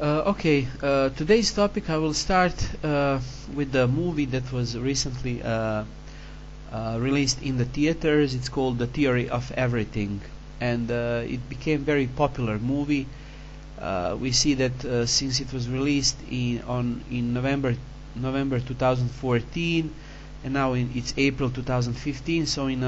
Uh, okay, uh, today's topic I will start uh, with the movie that was recently uh, uh, released in the theaters. It's called The Theory of Everything, and uh, it became very popular movie. We see that since it was released in on in November November 2014, and now in, it's April 2015. So in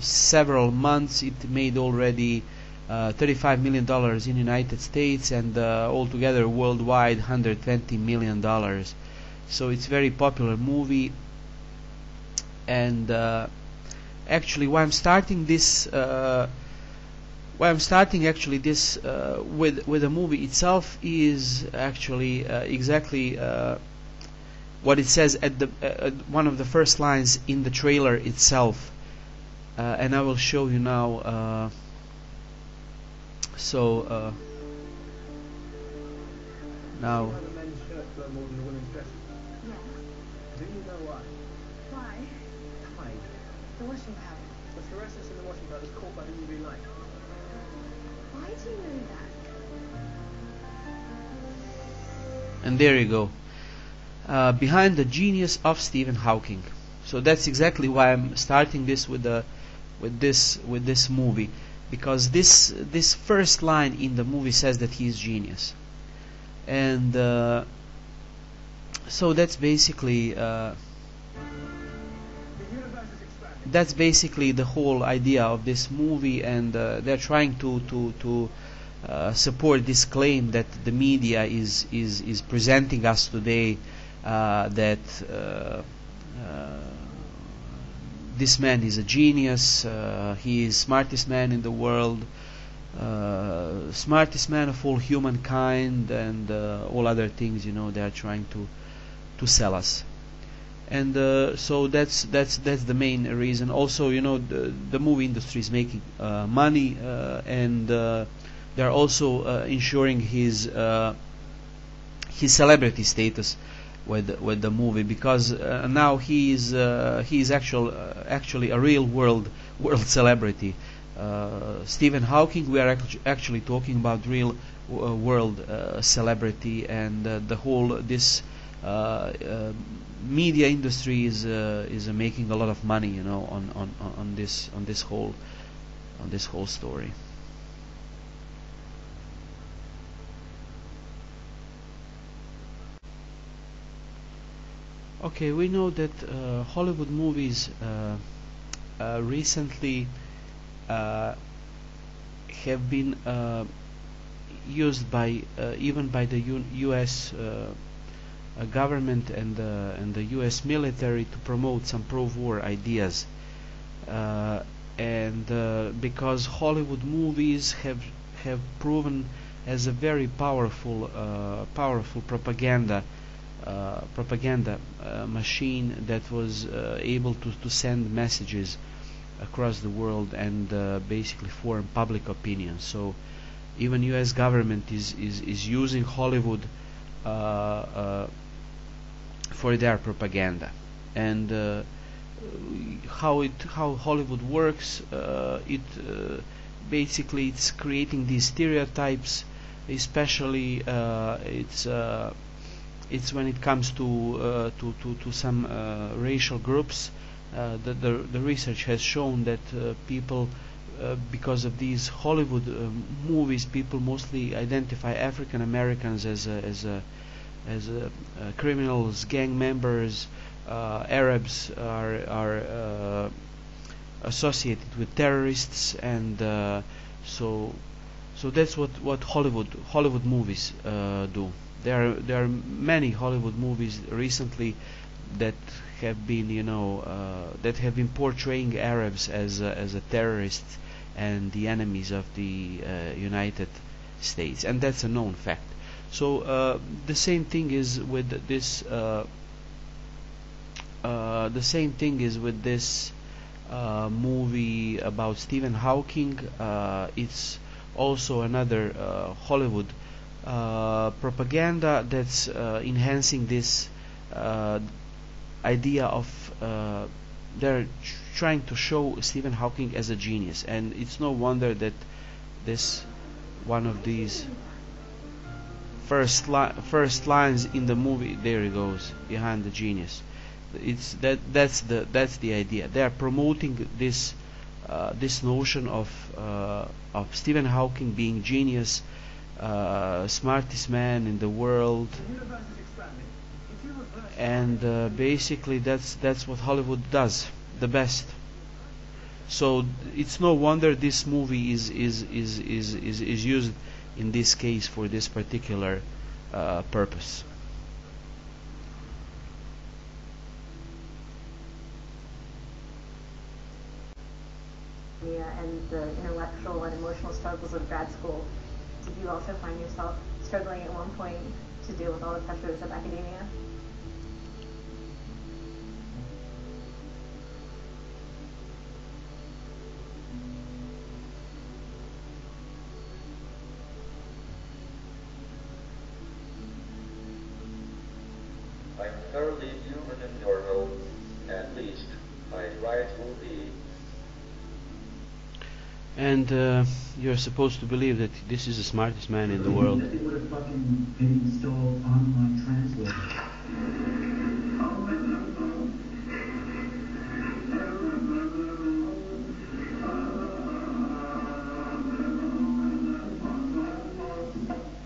several months, it made already uh, 35 million dollars in United States and uh, altogether worldwide 120 million dollars. So it's very popular movie. And uh, actually why I'm starting this uh, why I'm starting actually this uh, with with the movie itself is actually exactly what it says at the uh, one of the first lines in the trailer itself. And I will show you now so uh, now. Do you know why? Why? The washing powder. The in the washing powder is by the UV light. Why do you know that? and there you go uh, behind the genius of Stephen Hawking so that's exactly why I'm starting this with the with this with this movie because this this first line in the movie says that he is genius. And uh, so that's basically uh, that's basically the whole idea of this movie and uh, they're trying to to to uh, support this claim that the media is is is presenting us today uh, that uh, this man is a genius uh, he is smartest man in the world uh, smartest man of all humankind and uh, all other things you know they are trying to to sell us and uh, so that's that's that's the main reason. Also, you know, the, the movie industry is making uh, money, uh, and they're also ensuring his his celebrity status with with the movie because uh, now he is uh, he is actual uh, actually a real world world celebrity. Uh, Stephen Hawking, we are actu- actually talking about real uh, world uh, celebrity, and the whole this media industry is is making a lot of money, you know, on, on- on this on this whole on this whole story. Okay, we know that uh, Hollywood movies uh, uh, recently uh, have been uh, used by uh, even by the U- U.S. Government and the and the U.S. military to promote some pro-war ideas, and because Hollywood movies have have proven as a very powerful powerful propaganda uh, propaganda uh, machine that was uh, able to, to send messages across the world and uh, basically form public opinion. So even U.S. government is is, is using Hollywood uh, for their propaganda and how it how Hollywood works it basically it's creating these stereotypes especially it's it's when it comes to uh, to, to to some uh, racial groups uh, the, the the research has shown that people because of these Hollywood uh, movies people mostly identify African Americans as a, as a as uh, criminals, gang members, uh, Arabs are are uh, associated with terrorists, and uh, so so that's what what Hollywood Hollywood movies do. There are there are many Hollywood movies recently that have been you know uh, that have been portraying Arabs as a, as a terrorists and the enemies of the uh, United States, and that's a known fact. So uh, the same thing is with this. Uh, uh, the same thing is with this uh, movie about Stephen Hawking. Uh, it's also another uh, Hollywood uh, propaganda that's uh, enhancing this uh, idea of uh, they're trying to show Stephen Hawking as a genius, and it's no wonder that this one of these first li- first lines in the movie. There he goes behind the genius. It's that that's the that's the idea. They are promoting this uh, this notion of uh, of Stephen Hawking being genius, uh, smartest man in the world, and uh, basically that's that's what Hollywood does the best. So it's no wonder this movie is is is is is, is used in this case for this particular uh, purpose. and the intellectual and emotional struggles of grad school, you also find yourself struggling at one point to deal with all the pressures of academia? And uh, you're supposed to believe that this is the smartest man in the world. That they would have fucking been installed online translator.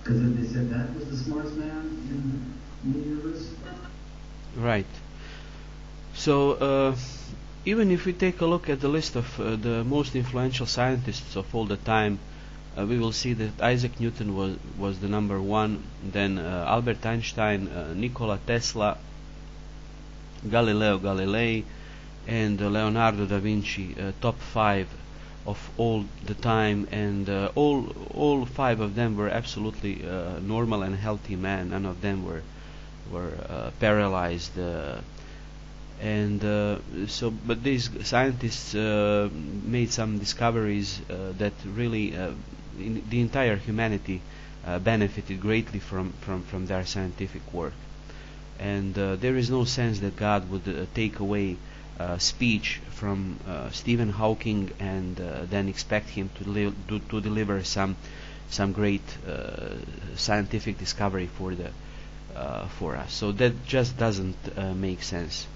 Because they said that was the smartest man in, in the universe. Right. So, uh, even if we take a look at the list of uh, the most influential scientists of all the time, uh, we will see that Isaac Newton was was the number one. Then uh, Albert Einstein, uh, Nikola Tesla, Galileo Galilei, and uh, Leonardo da Vinci, uh, top five of all the time, and all all five of them were absolutely normal and healthy men. None of them were were paralyzed. And uh, so, but these scientists uh, made some discoveries uh, that really uh, the entire humanity uh, benefited greatly from, from, from their scientific work. And uh, there is no sense that God would take away speech from Stephen Hawking and then expect him to, li- to, to deliver some some great scientific discovery for the for us. So that just doesn't make sense.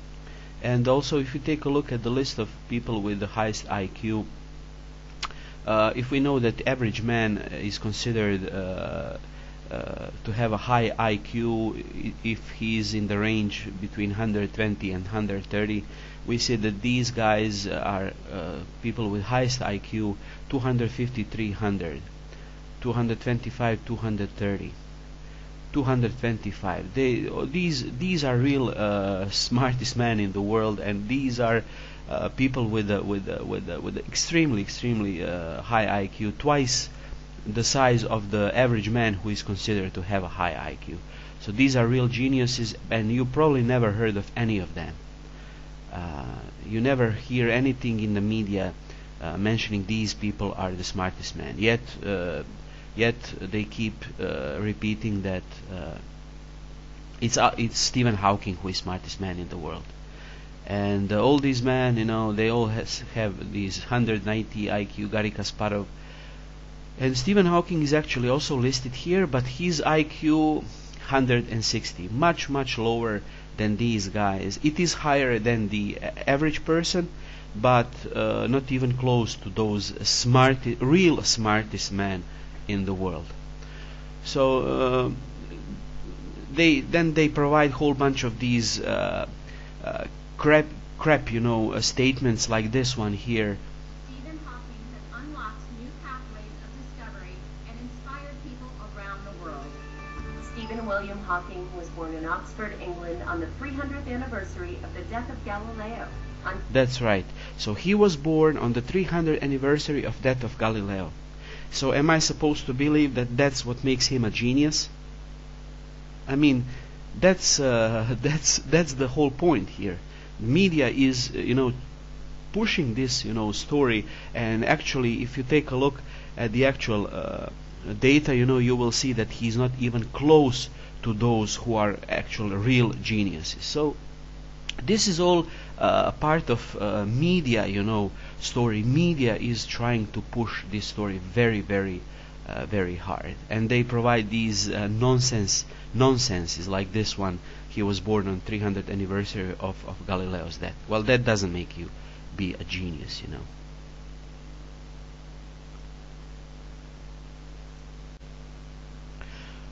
And also, if you take a look at the list of people with the highest IQ, uh, if we know that the average man is considered uh, uh, to have a high IQ, if he is in the range between 120 and 130, we see that these guys are uh, people with highest IQ 250 300, 225 230. 225 they uh, these these are real uh, smartest men in the world and these are uh, people with a, with a, with a, with extremely extremely uh, high IQ twice the size of the average man who is considered to have a high IQ so these are real geniuses and you probably never heard of any of them. Uh, you never hear anything in the media uh, mentioning these people are the smartest men. Yet uh, yet they keep uh, repeating that uh, it's uh, it's Stephen Hawking who is smartest man in the world, and uh, all these men, you know, they all has, have these 190 IQ. Garry Kasparov, and Stephen Hawking is actually also listed here, but his IQ 160, much much lower than these guys. It is higher than the average person, but uh, not even close to those smart, real smartest men in the world. So uh, they then they provide whole bunch of these uh, uh, crap, crap, you know, uh, statements like this one here. Stephen Hawking has unlocked new pathways of discovery and inspired people around the world. Stephen William Hawking was born in Oxford, England on the 300th anniversary of the death of Galileo on That's right. So he was born on the 300th anniversary of death of Galileo. So am I supposed to believe that that's what makes him a genius? I mean, that's uh, that's that's the whole point here. The media is, uh, you know, pushing this, you know, story, and actually, if you take a look at the actual uh, data, you know, you will see that he's not even close to those who are actual real geniuses. So this is all uh, part of uh, media you know story media is trying to push this story very very uh, very hard. And they provide these uh, nonsense nonsenses like this one. He was born on 300th anniversary of, of Galileo's death. Well, that doesn't make you be a genius, you know.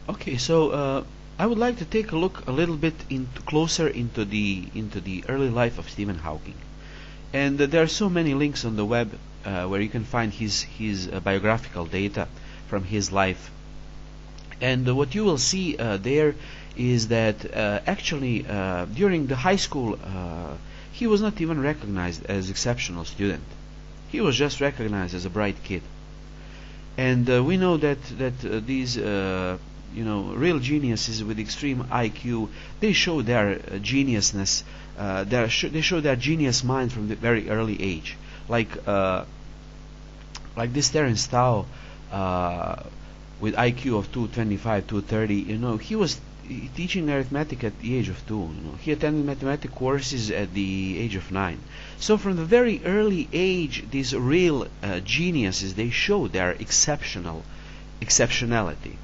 Okay, so uh, I would like to take a look a little bit into closer into the into the early life of Stephen Hawking, and uh, there are so many links on the web uh, where you can find his his uh, biographical data from his life, and uh, what you will see uh, there is that actually during the high school he was not even recognized as exceptional student. He was just recognized as a bright kid, and we know that that these you know, real geniuses with extreme IQ, they show their uh, geniusness, uh, their sh- they show their genius mind from the very early age. Like, uh, like this Terence Tao, uh, with IQ of 225, 230, you know, he was teaching arithmetic at the age of two. You know, he attended mathematics courses at the age of nine. So from the very early age, these real uh, geniuses they show their exceptional exceptionality.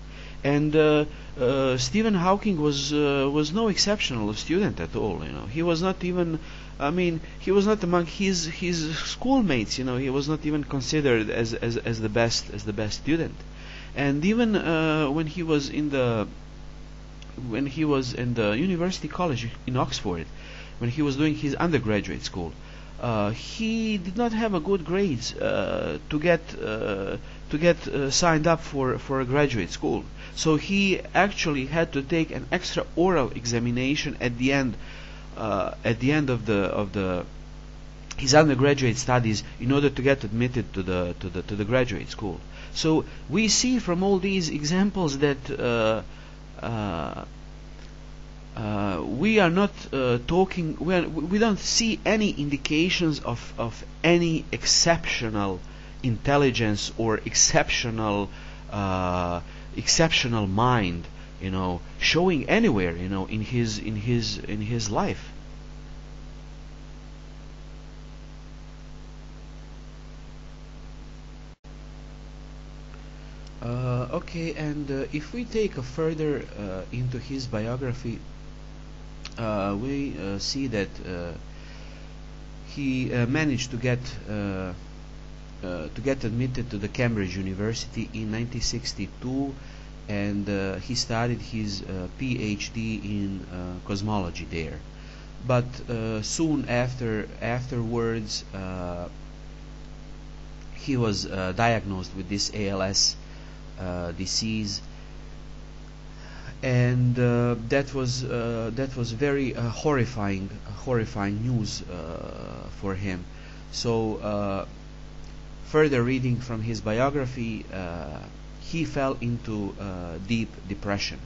And uh, uh, Stephen Hawking was uh, was no exceptional student at all. You know, he was not even. I mean, he was not among his his schoolmates. You know, he was not even considered as as, as the best as the best student. And even uh, when he was in the when he was in the University College in Oxford, when he was doing his undergraduate school, uh, he did not have a good grades uh, to get to get signed up for for a graduate school. So he actually had to take an extra oral examination at the end uh, at the end of the of the his undergraduate studies in order to get admitted to the to the to the graduate school. So we see from all these examples that uh, uh, uh, we are not uh, talking. We, are, we don't see any indications of of any exceptional intelligence or exceptional uh, exceptional mind, you know, showing anywhere, you know, in his in his in his life. Uh, okay, and uh, if we take a further uh, into his biography, uh, we uh, see that uh, he managed to get uh, to get admitted to the Cambridge University in 1962 and uh, he studied his uh, PhD in uh, cosmology there. But uh, soon after, afterwards, uh, he was diagnosed with this ALS disease, and that was that was very horrifying, horrifying news for him. So further reading from his biography, uh, he fell into uh, deep depression.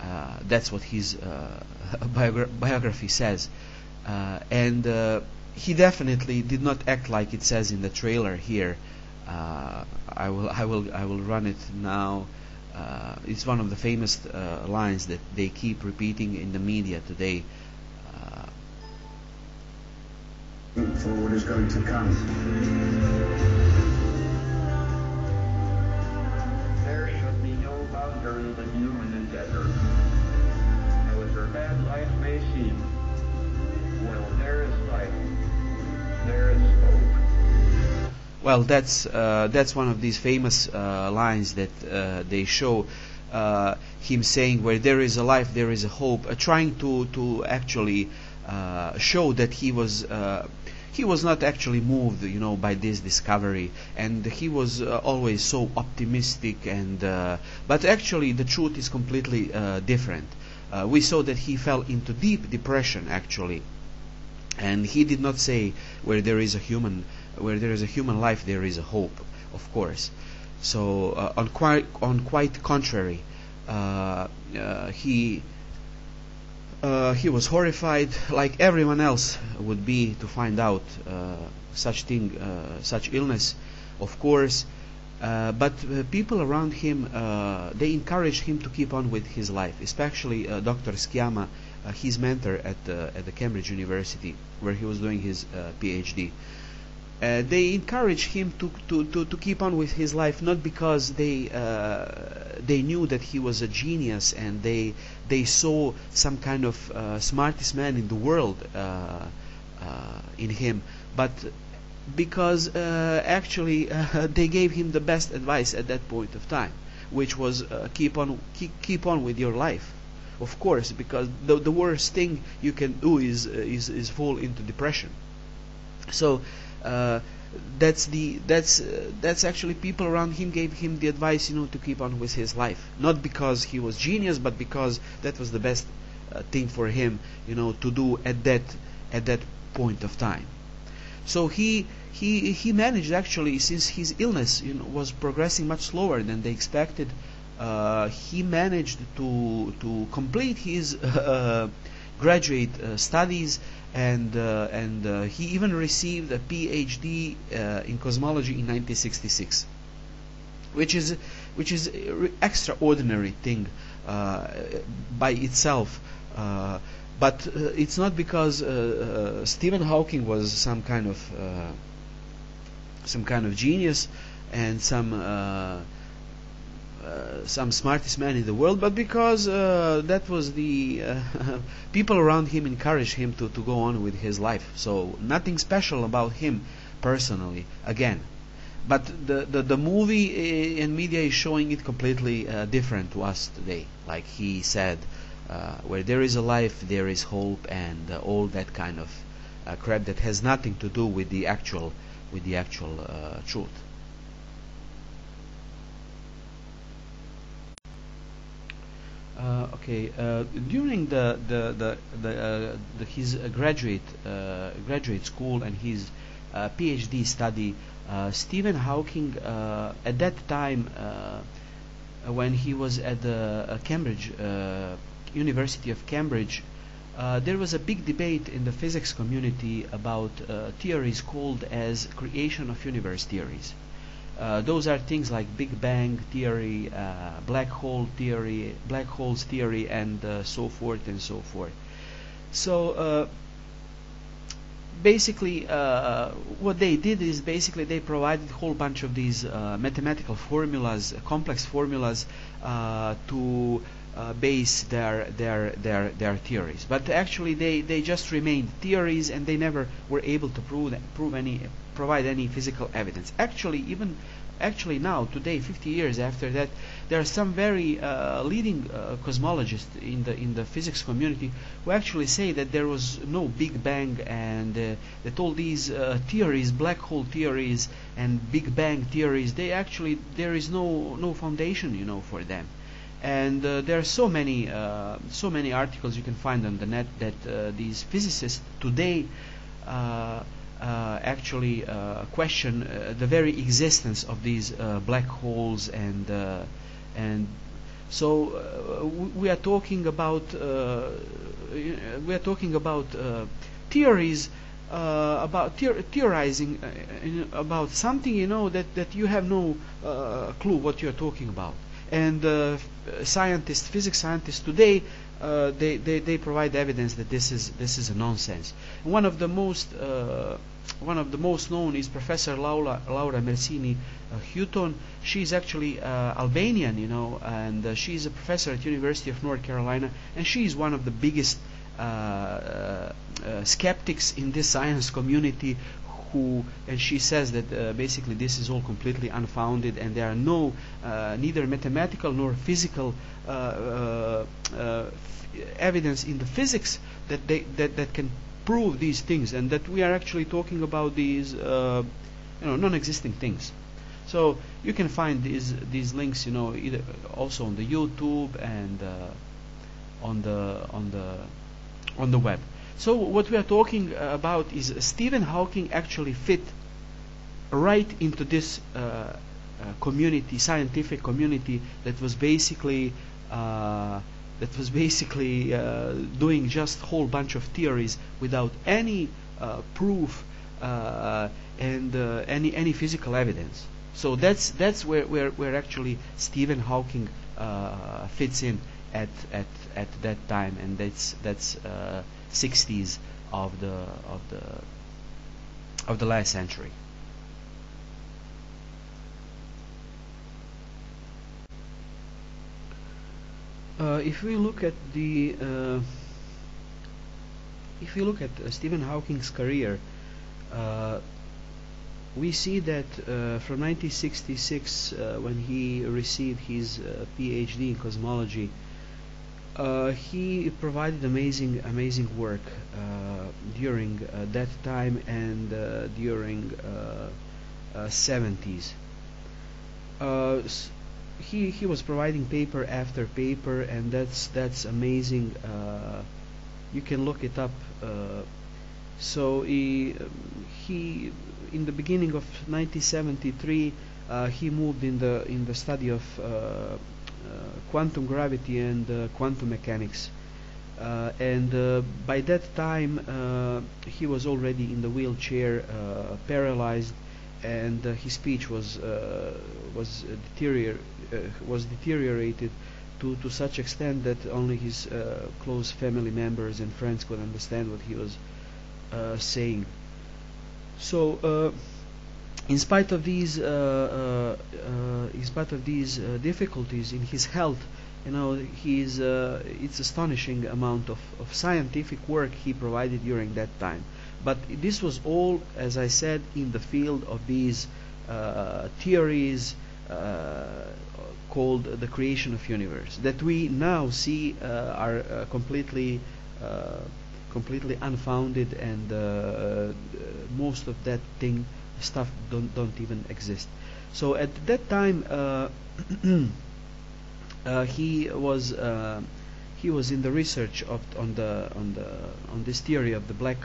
Uh, that's what his uh, biogra- biography says. Uh, and uh, he definitely did not act like it says in the trailer here. I will, I will, I will run it now. it's one of the famous lines that they keep repeating in the media today. For what is going to come. There should be no boundaries in human endeavor. However bad life may seem, well, there is life. There is hope. Well, that's uh, that's one of these famous uh, lines that uh, they show uh, him saying, "Where there is a life, there is a hope," uh, trying to to actually uh, show that he was he was not actually moved, you know, by this discovery, and he was uh, always so optimistic. And uh, but actually, the truth is completely uh, different. Uh, we saw that he fell into deep depression, actually, and he did not say where there is a human, where there is a human life, there is a hope, of course. So uh, on quite on quite contrary, uh, he uh, he was horrified, like everyone else would be, to find out uh, such thing, uh, such illness, of course. Uh, but uh, people around him, uh, they encouraged him to keep on with his life, especially Dr. Sciama, his mentor at at the Cambridge University, where he was doing his PhD. Uh, they encouraged him to, to, to, to keep on with his life not because they uh, they knew that he was a genius and they they saw some kind of uh, smartest man in the world uh, uh, in him, but because uh, actually they gave him the best advice at that point of time, which was keep on keep, keep on with your life. Of course, because the, the worst thing you can do is is is fall into depression. So uh, that's the that's uh, that's actually people around him gave him the advice, you know, to keep on with his life, not because he was genius, but because that was the best uh, thing for him, you know, to do at that at that point of time. So he he he managed actually since his illness you know, was progressing much slower than they expected. Uh, he managed to to complete his uh, graduate uh, studies and uh, and uh, he even received a PhD uh, in cosmology in 1966, which is which is extraordinary thing uh, by itself. Uh, but uh, it's not because Stephen Hawking was some kind of some kind of genius and some uh, some smartest man in the world, but because uh, that was the uh, people around him encouraged him to, to go on with his life. So nothing special about him personally. Again, but the the, the movie uh, and media is showing it completely uh, different to us today. Like he said, where there is a life, there is hope, and all that kind of crap that has nothing to do with the actual with the actual truth. Uh, okay. Uh, during the the the, the, uh, the his uh, graduate uh, graduate school and his PhD study, Stephen Hawking at that time when he was at the Cambridge University of Cambridge, there was a big debate in the physics community about theories called as creation of universe theories. Uh, those are things like Big Bang theory, uh, black hole theory, black holes theory, and uh, so forth and so forth. So uh, basically, uh, what they did is basically they provided a whole bunch of these uh, mathematical formulas, complex formulas, to base their their their their theories. But actually, they they just remained theories, and they never were able to prove prove any provide any physical evidence. Actually, even actually now today 50 years after that there are some very uh, leading uh, cosmologists in the in the physics community who actually say that there was no big bang and uh, that all these uh, theories black hole theories and big bang theories they actually there is no no foundation you know for them and uh, there are so many uh, so many articles you can find on the net that these physicists today actually uh, question uh, the very existence of these uh, black holes and uh, and so uh, we are talking about uh, we are talking about uh, theories uh, about theor- theorizing uh, in- about something you know that that you have no uh, clue what you are talking about and uh, scientists physics scientists today uh, they, they, they provide evidence that this is this is a nonsense. One of the most uh, one of the most known is Professor Laura Laura Mersini uh, Houghton. She's actually uh, Albanian, you know, and uh, she's a professor at University of North Carolina, and she's one of the biggest uh, uh, uh, skeptics in this science community. Who and she says that basically this is all completely unfounded, and there are no neither mathematical nor physical evidence in the physics that they that, that can prove these things and that we are actually talking about these uh, you know non-existing things. So you can find these these links you know either also on the YouTube and uh, on the on the on the web. So what we are talking about is Stephen Hawking actually fit right into this uh, uh, community, scientific community that was basically uh, that was basically uh, doing just a whole bunch of theories without any uh, proof uh, and uh, any any physical evidence. So that's that's where where, where actually Stephen Hawking uh, fits in at at at that time, and that's that's uh, 60s of the of the of the last century. Uh, if we look at the uh, if we look at uh, Stephen Hawking's career, uh, we see that uh, from 1966, uh, when he received his PhD in cosmology, he provided amazing, amazing work during that time and during uh, uh, 70s. Uh, he he was providing paper after paper, and that's that's amazing. Uh, you can look it up. Uh, so he he in the beginning of 1973 uh, he moved in the in the study of quantum gravity and quantum mechanics. Uh, and uh, by that time uh, he was already in the wheelchair, paralyzed, and uh, his speech was uh, was deterior- uh, was deteriorated to to such extent that only his close family members and friends could understand what he was saying. So, in spite of these, uh, uh, in spite of these difficulties in his health, you know, he's uh, it's astonishing amount of, of scientific work he provided during that time. But this was all, as I said, in the field of these uh, theories uh, called the creation of universe that we now see uh, are uh, completely uh, completely unfounded and uh, most of that thing stuff don't don't even exist. So at that time he was he was in the research of on the on the on this theory of the black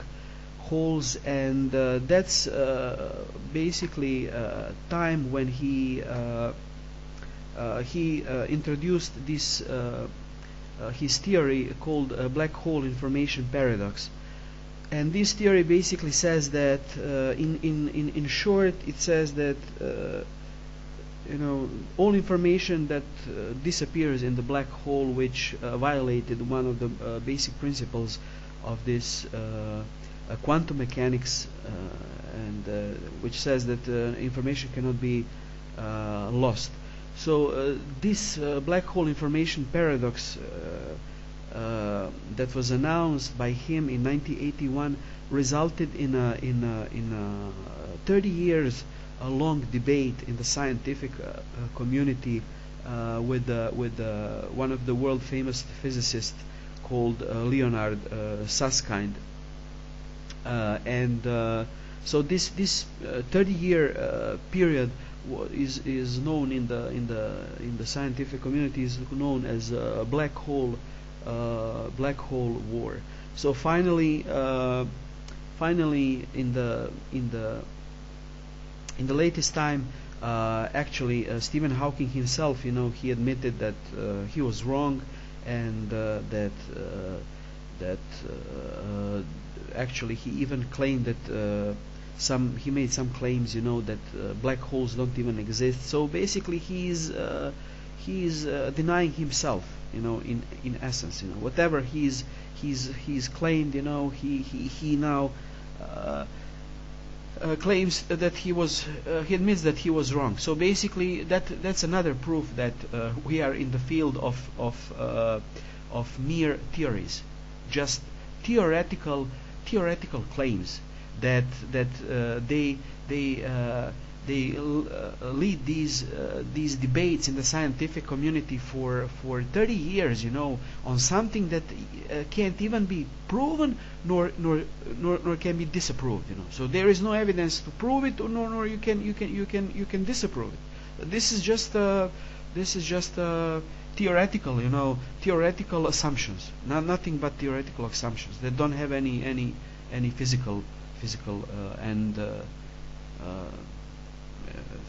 holes and uh, that's uh, basically a time when he uh, uh, he uh, introduced this uh, uh, his theory called uh, black hole information paradox. And this theory basically says that uh, in, in, in, in short it says that uh, you know all information that uh, disappears in the black hole which uh, violated one of the uh, basic principles of this uh, uh, quantum mechanics uh, and uh, which says that uh, information cannot be uh, lost. So uh, this uh, black hole information paradox uh, uh, that was announced by him in 1981 resulted in a in a in a 30 years a long debate in the scientific uh, uh, community uh, with uh, with uh, one of the world famous physicists called uh, Leonard uh, Susskind. uh, and uh, so this this uh, 30 year uh, period is is known in the in the in the scientific community is known as a black hole uh, black hole war. So finally uh, finally in the in the in the latest time uh, actually uh, Stephen Hawking himself you know he admitted that uh, he was wrong and uh, that uh, that uh, actually he even claimed that uh, some he made some claims you know that uh, black holes don't even exist. So basically he's uh, he's uh, denying himself you know in in essence you know. Whatever he's he's he's claimed you know he he he now uh, uh, claims that he was he admits that he was wrong. So basically that that's another proof that we are in the field of of of mere theories. Just theoretical theoretical claims that that uh, they they uh, they uh, lead these uh, these debates in the scientific community for for 30 years you know on something that uh, can't even be proven nor nor nor, nor can be disapproved you know. So there is no evidence to prove it or nor, nor you can you can you can you can disapprove it. This is just this is just theoretical you know theoretical assumptions not nothing but theoretical assumptions that don't have any any any physical physical uh, and uh, uh,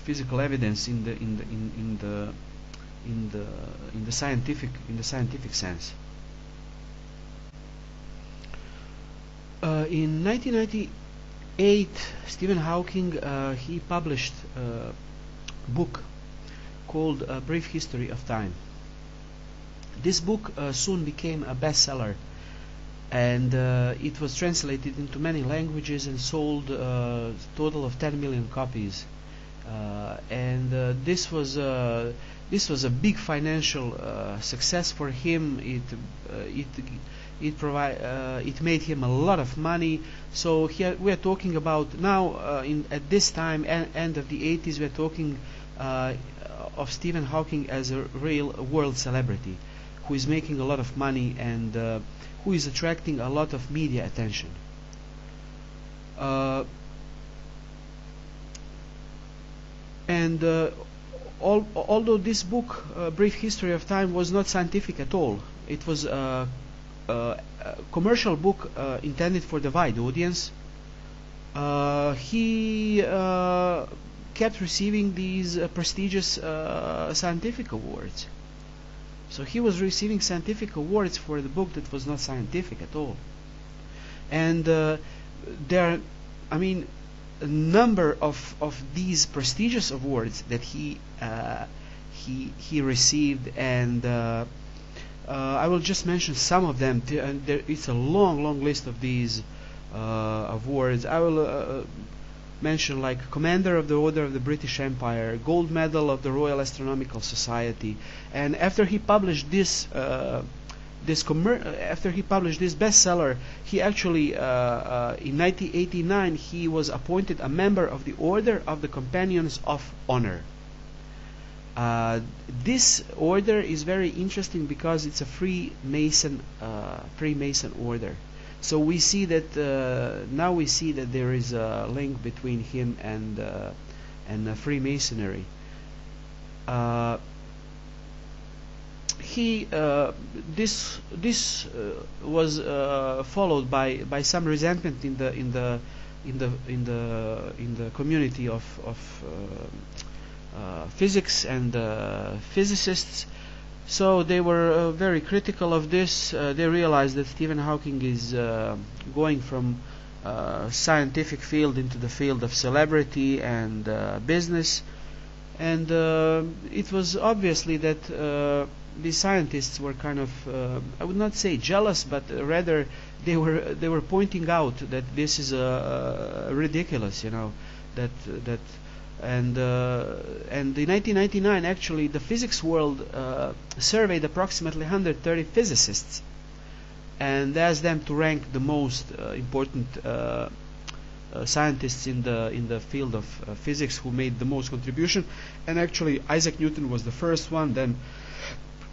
physical evidence in the in the in, in the in the in the scientific in the scientific sense. Uh, in 1998, Stephen Hawking uh, he published a book called A Brief History of Time. This book uh, soon became a bestseller and uh, it was translated into many languages and sold uh, a total of 10 million copies. Uh, and uh, this was uh, this was a big financial uh, success for him. It uh, it it provide uh, it made him a lot of money. So here we are talking about now uh, in at this time en- end of the 80s we are talking uh, of Stephen Hawking as a real world celebrity who is making a lot of money and uh, who is attracting a lot of media attention. Uh, and uh, al- although this book, uh, Brief History of Time, was not scientific at all, it was a, a, a commercial book uh, intended for the wide audience. Uh, he uh, kept receiving these uh, prestigious uh, scientific awards. So he was receiving scientific awards for the book that was not scientific at all. And uh, there, are, I mean, a number of, of these prestigious awards that he uh, he he received, and uh, uh, I will just mention some of them. And there, it's a long, long list of these uh, awards. I will uh, mention like Commander of the Order of the British Empire, Gold Medal of the Royal Astronomical Society, and after he published this. Uh, this commer- after he published this bestseller, he actually uh, uh, in 1989 he was appointed a member of the Order of the Companions of Honor. Uh, this order is very interesting because it's a Freemason uh, Freemason order. So we see that uh, now we see that there is a link between him and uh, and Freemasonry. Uh, he uh, this this uh, was uh, followed by by some resentment in the in the in the in the in the community of of physics and physicists. So they were uh, very critical of this. Uh, they realized that Stephen Hawking is uh, going from uh, scientific field into the field of celebrity and uh, business, and uh, it was obviously that the scientists were kind of I would not say jealous, but rather they were they were pointing out that this is ridiculous, you know, that that and uh, and in 1999 actually the physics world uh, surveyed approximately 130 physicists and asked them to rank the most uh, important uh, uh, scientists in the in the field of uh, physics who made the most contribution. And actually Isaac Newton was the first one then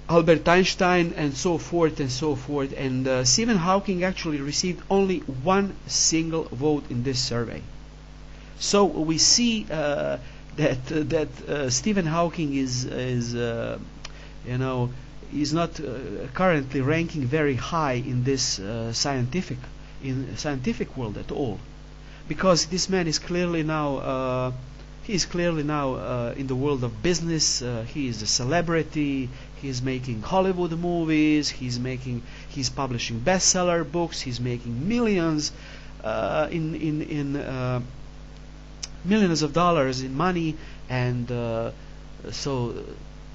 Albert Einstein and so forth and so forth. And Stephen Hawking actually received only one single vote in this survey so we see uh, that uh, that uh, Stephen Hawking is is you know is not currently ranking very high in this scientific in scientific world at all. Because this man is clearly now he is clearly now uh, in the world of business. Uh, he is a celebrity. He's making Hollywood movies. He's making he's publishing bestseller books. He's making millions uh, in in in millions of dollars in money and uh, so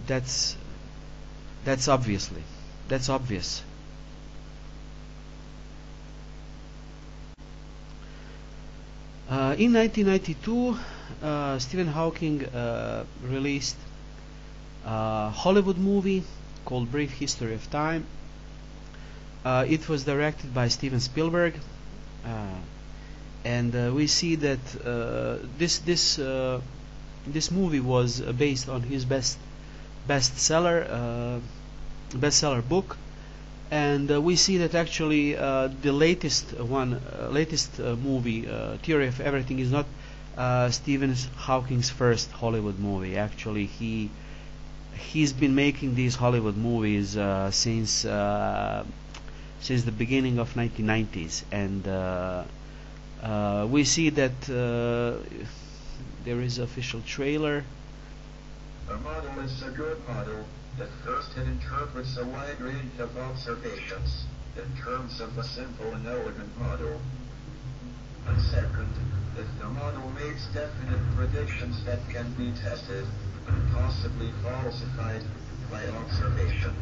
that's that's obviously that's obvious. Uh, in 1992 uh, Stephen Hawking uh, released a Hollywood movie called Brief History of Time. Uh, it was directed by Steven Spielberg uh, and uh, we see that uh, this this uh, this movie was uh, based on his best bestseller uh, bestseller book. And uh, we see that actually the latest one latest movie Theory of Everything is not Stephen Hawking's first Hollywood movie. Actually he he's been making these Hollywood movies since since the beginning of 1990s and uh, we see that uh, there is official trailer. A model is a good model. that first it interprets a wide range of observations in terms of a simple and elegant model. And second, if the model makes definite predictions that can be tested and possibly falsified by observation.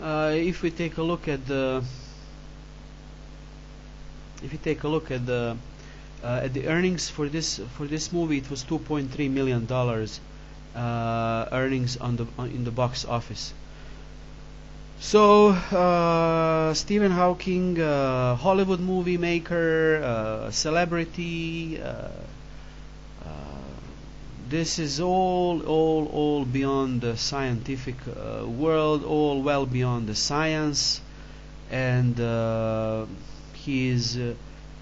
Uh, if we take a look at the if you take a look at the uh, at the earnings for this for this movie it was 2.3 million dollars uh, earnings on the on, in the box office. So uh, Stephen Hawking, uh, Hollywood movie maker, uh, celebrity. Uh, uh, this is all, all, all beyond the scientific uh, world, all well beyond the science, and uh, he is. Uh,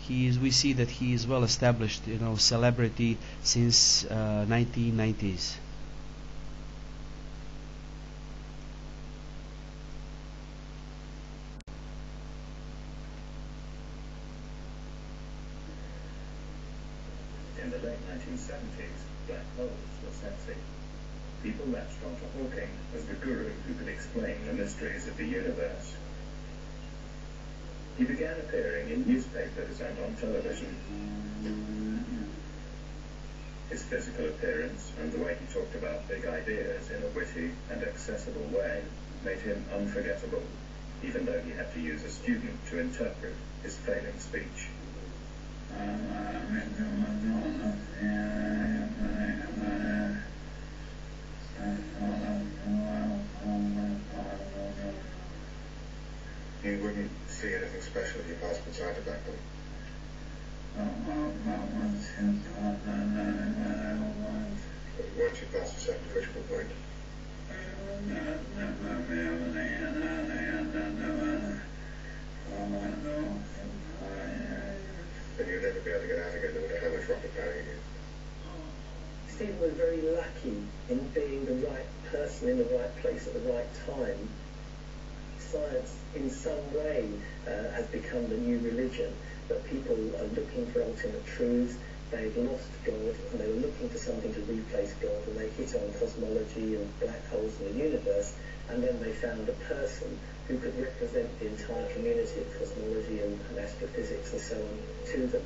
he is. We see that he is well established, you know, celebrity since uh, 1990s. In the late 1970s, black holes were sexy. People latched onto Hawking as the guru who could explain the mysteries of the universe. He began appearing in newspapers and on television. His physical appearance and the way he talked about big ideas in a witty and accessible way made him unforgettable, even though he had to use a student to interpret his failing speech. You wouldn't see anything special if you passed inside a black hole. Once you pass a certain critical point, then you'll never be able to get out again, no matter how much rocket power you. Stephen was very lucky in being the right person in the right place at the right time. Science, in some way, uh, has become the new religion, that people are looking for ultimate truths. They've lost God and they were looking for something to replace God, and they hit on cosmology and black holes in the universe, and then they found a person who could represent the entire community of cosmology and, and astrophysics and so on to them.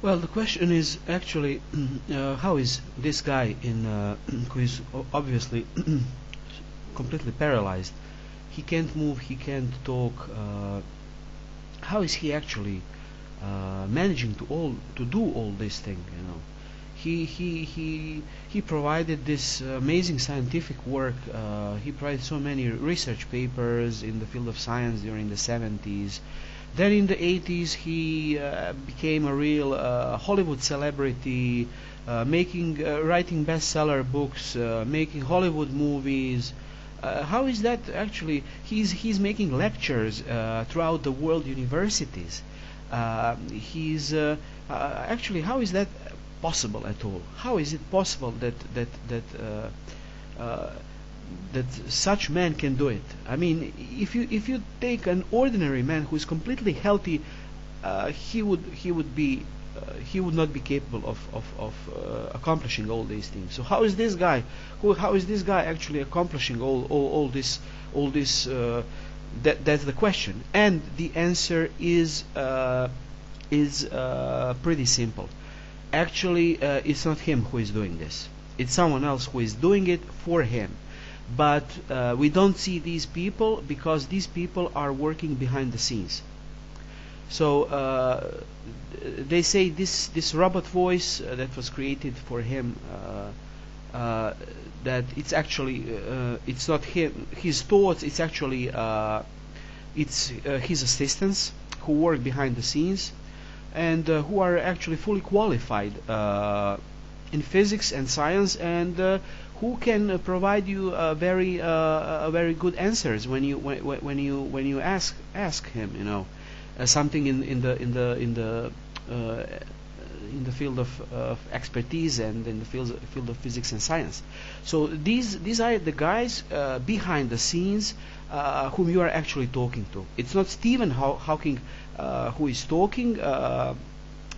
Well, the question is actually uh, how is this guy in uh, who is obviously completely paralyzed? He can't move. He can't talk. Uh, how is he actually uh, managing to all to do all this thing? You know, he he he he provided this amazing scientific work. Uh, he provided so many research papers in the field of science during the 70s. Then in the 80s, he uh, became a real uh, Hollywood celebrity, uh, making, writing bestseller books, making Hollywood movies. Uh, how is that actually? He's he's making lectures uh, throughout the world universities. Uh, he's uh, uh, actually how is that possible at all? How is it possible that that that uh, that such man can do it. I mean, if you if you take an ordinary man who is completely healthy, he would he would be he would not be capable of of, of uh, accomplishing all these things. So how is this guy? Who how is this guy actually accomplishing all all, all this all this? Uh, that that's the question, and the answer is uh, is uh, pretty simple. Actually, uh, it's not him who is doing this. It's someone else who is doing it for him but uh, we don't see these people because these people are working behind the scenes. So uh, they say this this robot voice uh, that was created for him uh, uh, that it's actually uh, it's not him his thoughts it's actually uh, it's his assistants who work behind the scenes and who are actually fully qualified in physics and science and who can provide you uh, very uh, very good answers when you when, when you when you ask ask him you know something in in the in the in the uh, in the field of, of expertise and in the field field of physics and science. So these these are the guys uh, behind the scenes uh, whom you are actually talking to. It's not Stephen Haw- Hawking uh, who is talking. Uh,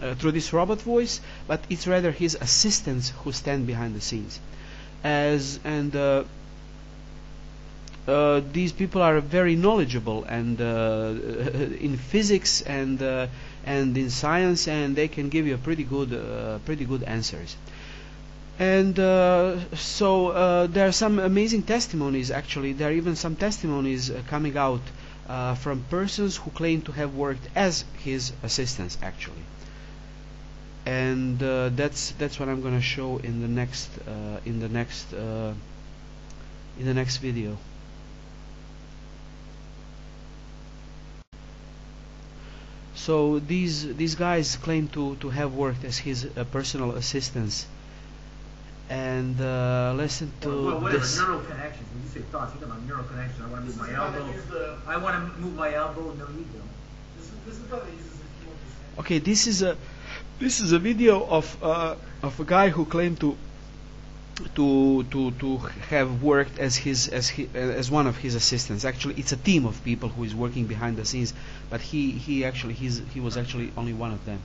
uh, through this robot voice, but it's rather his assistants who stand behind the scenes as and uh, these people are very knowledgeable and uh, in physics and uh, and in science and they can give you pretty good uh, pretty good answers. And uh, so uh, there are some amazing testimonies actually. There are even some testimonies coming out from persons who claim to have worked as his assistants actually. And that's that's what I'm gonna show in the next in the next in the next video so these these guys claim to to have worked as his uh, personal assistants and uh, listen to well, well, whatever, this neural connections. When you say thoughts, you talking about neural connections. I want to move my This is how they elbow. the- I want to move my elbow. No, you don't. This is, this is how they use this in chemotherapy. Okay, this is a this is a video of uh, of a guy who claimed to to to to have worked as his as he, as one of his assistants. Actually, it's a team of people who is working behind the scenes, but he he actually he's he was actually only one of them.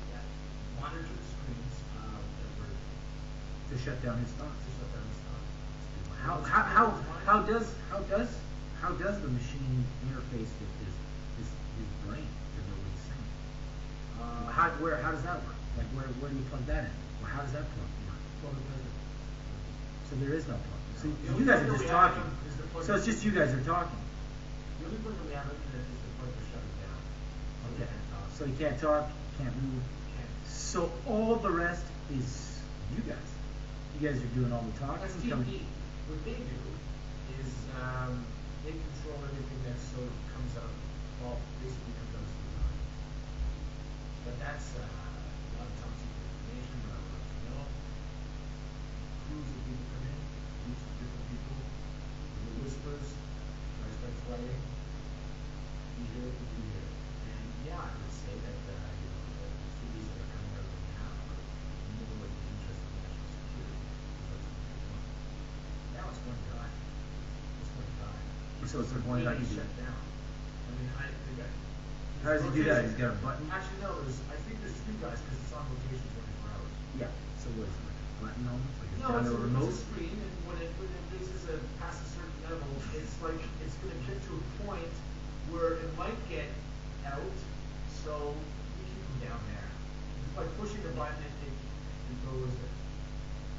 Monitor screens uh, to shut down his thoughts. To shut down his thoughts. How how how how does how does how does the machine interface with his his, his brain to know what he's saying? Uh, how where how does that work? Like where where do you plug that in? Or how does that plug work? Well, the president. So there is no plug. So The you guys are just talking. is the plug So it's just you guys are talking. The only plug that we have is the plug to shut it down. Okay. So you can't talk, can't move. So all the rest is you guys. You guys are doing all the talking. That's What they do is um, they control everything that sort of comes out, well, basically comes out of the mind. But that's uh, a lot of top secret information, but I want to know. Crews of people come in, meet with different people, the whispers, try to start writing. You hear it, you hear it. And yeah, I would say that, uh, you know, the cities that are coming out right now are more like the interest of national security. because that's what they want. It's one guy. It's one guy. So it's a one guy Completely who shut down. I mean, I think I. How does he do that? He's got a button? Actually, no, there's, I think there's two guys, because it's on location twenty-four hours. Yeah. So what is it, like a button almost? Like it's No, it's a, a it's remote? a screen, and when it, when it reaches a, past a certain level, it's like, it's gonna get to a point where it might get out, so you keep them down there. It's by pushing the button, it, it, it goes,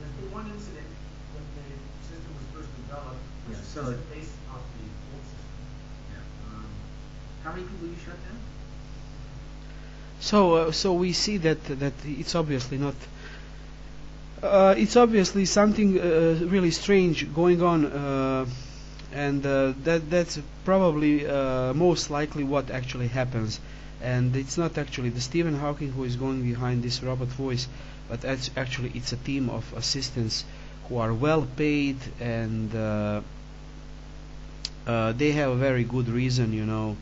there's been one incident when the system was first developed, which Yeah, so it- based off the old system. Yeah. Um, How many people you shut down? So, uh, so we see that that it's obviously not. Uh, it's obviously something uh, really strange going on, uh, and uh, that that's probably uh, most likely what actually happens. And it's not actually the Stephen Hawking who is going behind this robot voice, but actually it's a team of assistants who are well paid and uh, uh, they have a very good reason, you know,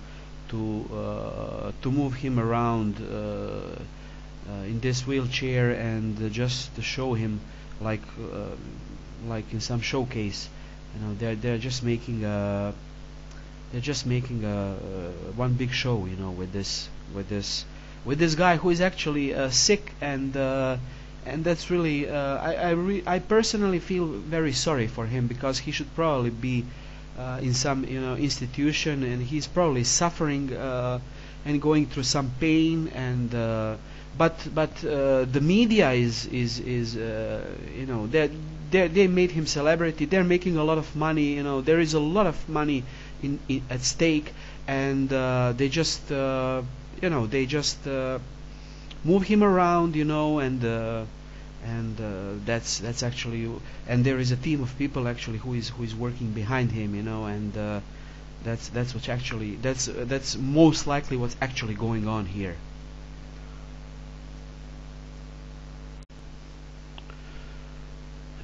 to uh, to move him around uh, in this wheelchair and just to show him like like in some showcase you know they're they're just making a they're just making a, one big show you know with this with this with this guy who is actually uh, sick and uh, and that's really uh, I I, re- I personally feel very sorry for him because he should probably be uh, in some you know institution and he's probably suffering uh, and going through some pain and uh, but but the media is is is you know they they they made him celebrity. They're making a lot of money you know. There is a lot of money in, in at stake and uh, they just uh, you know they just uh, move him around you know and uh, and uh, that's that's actually and there is a team of people actually who is who is working behind him you know and uh, that's that's what actually that's that's most likely what's actually going on here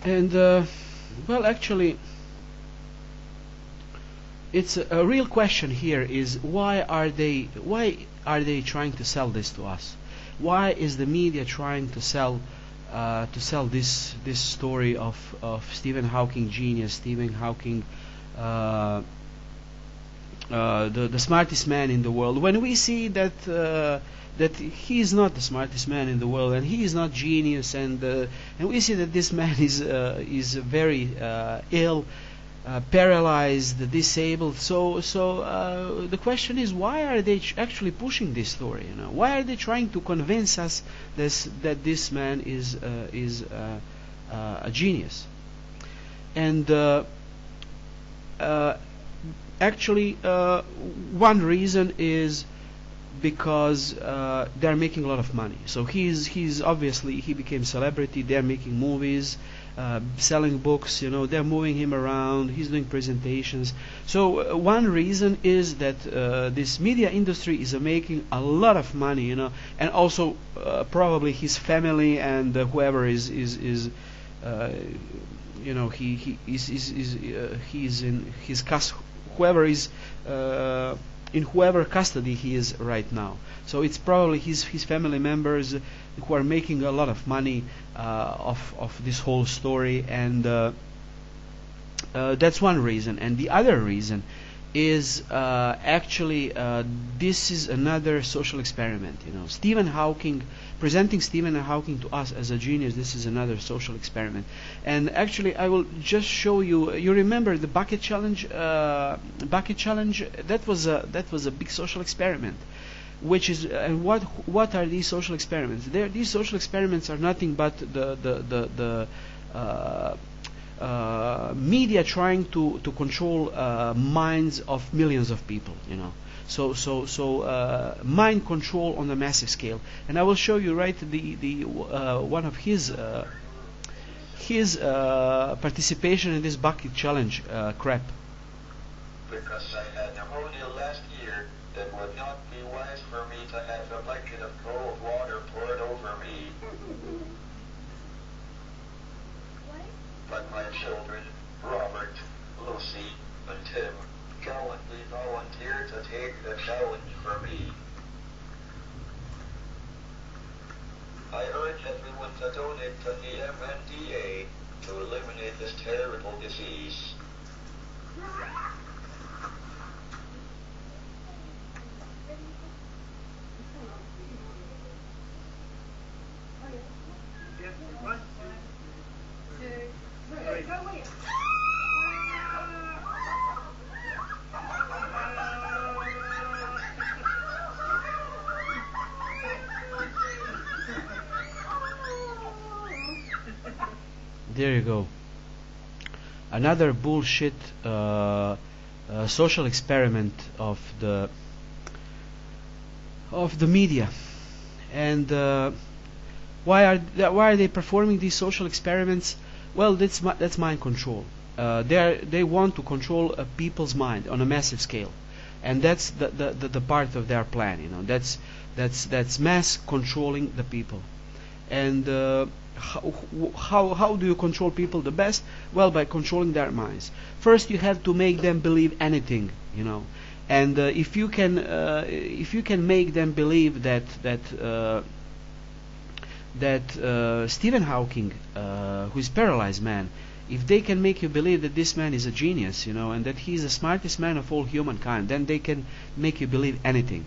and uh, well actually it's a, a real question here is why are they why are they trying to sell this to us? Why is the media trying to sell uh, to sell this this story of of Stephen Hawking genius Stephen Hawking uh, uh, the the smartest man in the world. When we see that uh, that he is not the smartest man in the world and he is not genius and uh, and we see that this man is uh, is very uh, ill paralyzed disabled. So so the question is why are they actually pushing this story you know? Why are they trying to convince us this that this man is is a genius? And uh, actually, uh, one reason is because uh, they're making a lot of money. So he's he's obviously he became celebrity. They're making movies, uh, selling books. You know, they're moving him around. He's doing presentations. So uh, one reason is that uh, this media industry is making a lot of money. You know, and also uh, probably his family and whoever is is is. You know, he he is is, is uh, he's in his cus- whoever is uh, in whoever custody he is right now. So it's probably his his family members who are making a lot of money uh, of of this whole story, and uh, uh, that's one reason. And the other reason is uh, actually uh, this is another social experiment. You know, Stephen Hawking presenting Stephen Hawking to us as a genius. This is another social experiment. And actually, I will just show you. You remember the bucket challenge? Uh, bucket challenge. That was a that was a big social experiment. Which is and what what are these social experiments? They're, these social experiments are nothing but the the the, the uh, uh, media trying to to control uh, minds of millions of people. You know. So so so uh, mind control on a massive scale. And I will show you right the the uh, one of his. Uh, his participation in this bucket challenge crap. Because I had last year, would not be wise for me to have a bucket of cold water poured over me. But my children, Robert, Lucy, and Tim, gallantly volunteered to take the challenge for me. I urge everyone to donate to the MNDA to eliminate this terrible disease. There you go. Another bullshit uh, uh, social experiment of the of the media. And uh, why are th- why are they performing these social experiments? Well, that's mi- that's mind control. Uh, they they want to control a people's mind on a massive scale, and that's the, the, the, the part of their plan. You know, that's that's that's mass controlling the people. And uh, how, how do you control people the best? Well, by controlling their minds. First, you have to make them believe anything. You know, and uh, if you can uh, if you can make them believe that that uh, that uh, Stephen Hawking, uh, who is paralyzed man, if they can make you believe that this man is a genius, you know, and that he is the smartest man of all humankind, then they can make you believe anything.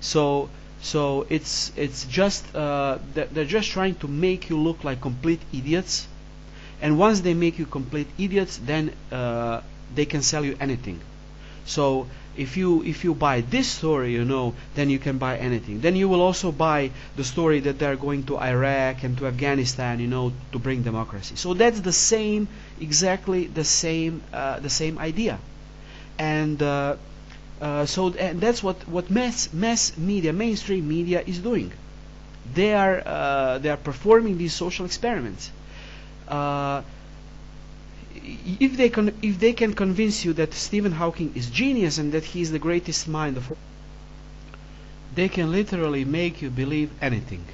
So so it's it's just uh, they're, just trying to make you look like complete idiots, and once they make you complete idiots, then uh, they can sell you anything. So if you if you buy this story, you know, then you can buy anything. Then you will also buy the story that they're going to Iraq and to Afghanistan, you know, to bring democracy. So that's the same, exactly the same, uh, the same idea. And uh, so and that's what what mass mass media, mainstream media is doing. They are uh, they are performing these social experiments. Uh, if they can if they can convince you that Stephen Hawking is genius and that he is the greatest mind of all, they can literally make you believe anything.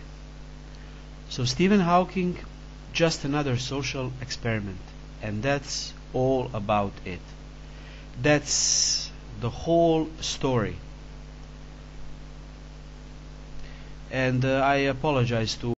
So Stephen Hawking, just another social experiment, and that's all about it. That's the whole story. And uh, I apologize to